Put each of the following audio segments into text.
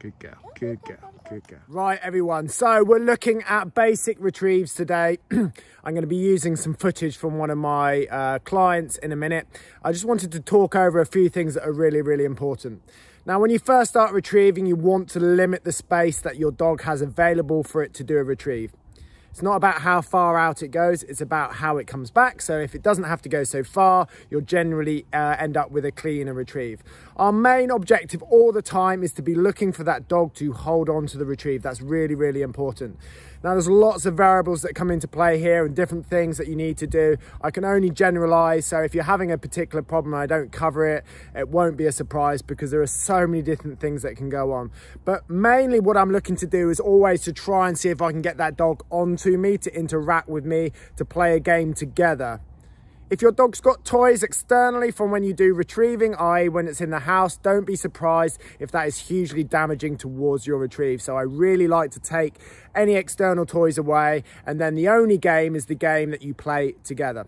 Good girl, good girl, good girl. Right, everyone. So we're looking at basic retrieves today. I'm going to be using some footage from one of my uh, clients in a minute. I just wanted to talk over a few things that are really, really important. Now, when you first start retrieving, you want to limit the space that your dog has available for it to do a retrieve. It's not about how far out it goes, it's about how it comes back. So if it doesn't have to go so far, you'll generally uh, end up with a clean and retrieve. Our main objective all the time is to be looking for that dog to hold on to the retrieve. That's really, really important. Now there's lots of variables that come into play here and different things that you need to do. I can only generalize. So if you're having a particular problem and I don't cover it, it won't be a surprise because there are so many different things that can go on. But mainly what I'm looking to do is always to try and see if I can get that dog onto me, to interact with me, to play a game together. If your dog's got toys externally from when you do retrieving, i.e. when it's in the house, don't be surprised if that is hugely damaging towards your retrieve. So I really like to take any external toys away and then the only game is the game that you play together.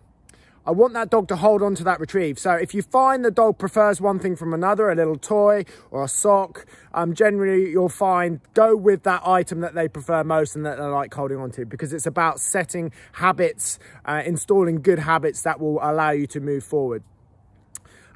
I want that dog to hold on to that retrieve. So if you find the dog prefers one thing from another, a little toy or a sock, um, generally you'll find go with that item that they prefer most and that they like holding on to because it's about setting habits, uh, installing good habits that will allow you to move forward.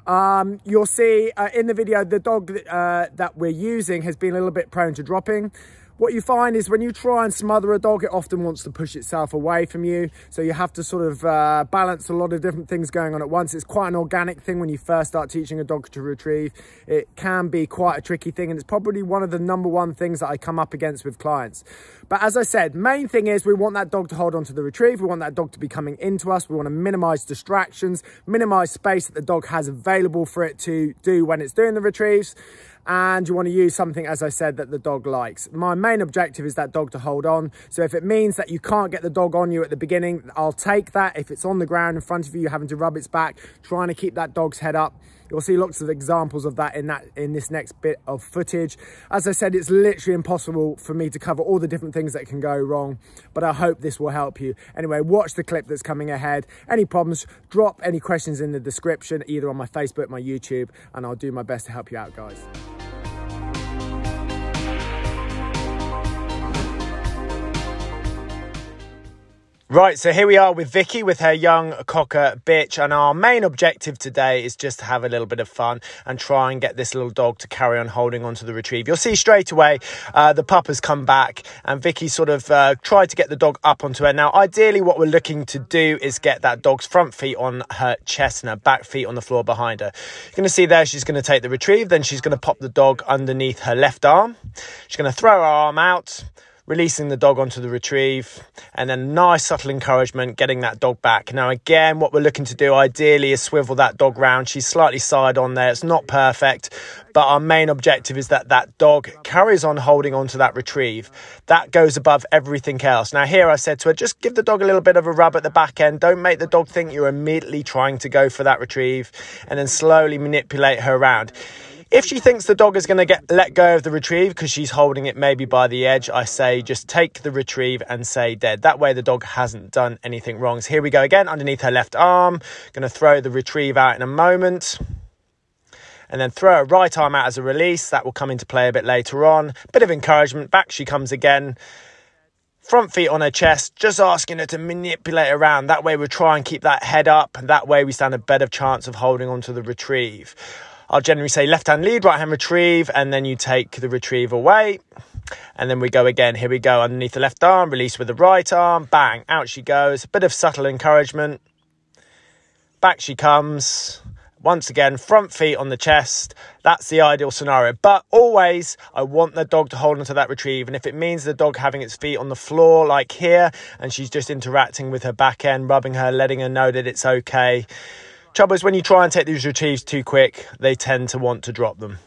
Um, you'll see uh, in the video, the dog uh, that we're using has been a little bit prone to dropping. What you find is when you try and smother a dog, it often wants to push itself away from you. So you have to sort of uh, balance a lot of different things going on at once. It's quite an organic thing when you first start teaching a dog to retrieve. It can be quite a tricky thing and it's probably one of the number one things that I come up against with clients. But as I said, main thing is we want that dog to hold on to the retrieve. We want that dog to be coming into us. We want to minimize distractions, minimize space that the dog has available for it to do when it's doing the retrieves and you want to use something, as I said, that the dog likes. My main objective is that dog to hold on. So if it means that you can't get the dog on you at the beginning, I'll take that. If it's on the ground in front of you, having to rub its back, trying to keep that dog's head up, You'll see lots of examples of that in that in this next bit of footage. As I said, it's literally impossible for me to cover all the different things that can go wrong, but I hope this will help you. Anyway, watch the clip that's coming ahead. Any problems, drop any questions in the description, either on my Facebook, my YouTube, and I'll do my best to help you out, guys. Right, so here we are with Vicky with her young cocker bitch, and our main objective today is just to have a little bit of fun and try and get this little dog to carry on holding on to the retrieve. You'll see straight away uh, the pup has come back, and Vicky sort of uh, tried to get the dog up onto her. Now, ideally, what we're looking to do is get that dog's front feet on her chest and her back feet on the floor behind her. You're going to see there she's going to take the retrieve, then she's going to pop the dog underneath her left arm. She's going to throw her arm out releasing the dog onto the retrieve, and then nice subtle encouragement, getting that dog back. Now, again, what we're looking to do ideally is swivel that dog round. She's slightly side on there. It's not perfect, but our main objective is that that dog carries on holding on to that retrieve. That goes above everything else. Now, here I said to her, just give the dog a little bit of a rub at the back end. Don't make the dog think you're immediately trying to go for that retrieve, and then slowly manipulate her around. If she thinks the dog is going to get let go of the retrieve because she's holding it maybe by the edge, I say just take the retrieve and say dead. That way the dog hasn't done anything wrong. So here we go again underneath her left arm. Going to throw the retrieve out in a moment and then throw her right arm out as a release. That will come into play a bit later on. Bit of encouragement. Back she comes again. Front feet on her chest, just asking her to manipulate around. That way we'll try and keep that head up, and that way we stand a better chance of holding onto the retrieve. I'll generally say left hand lead, right hand retrieve, and then you take the retrieve away. And then we go again. Here we go underneath the left arm, release with the right arm, bang, out she goes. A bit of subtle encouragement. Back she comes. Once again, front feet on the chest. That's the ideal scenario. But always, I want the dog to hold onto that retrieve. And if it means the dog having its feet on the floor, like here, and she's just interacting with her back end, rubbing her, letting her know that it's okay Trouble is, when you try and take these retrieves too quick, they tend to want to drop them.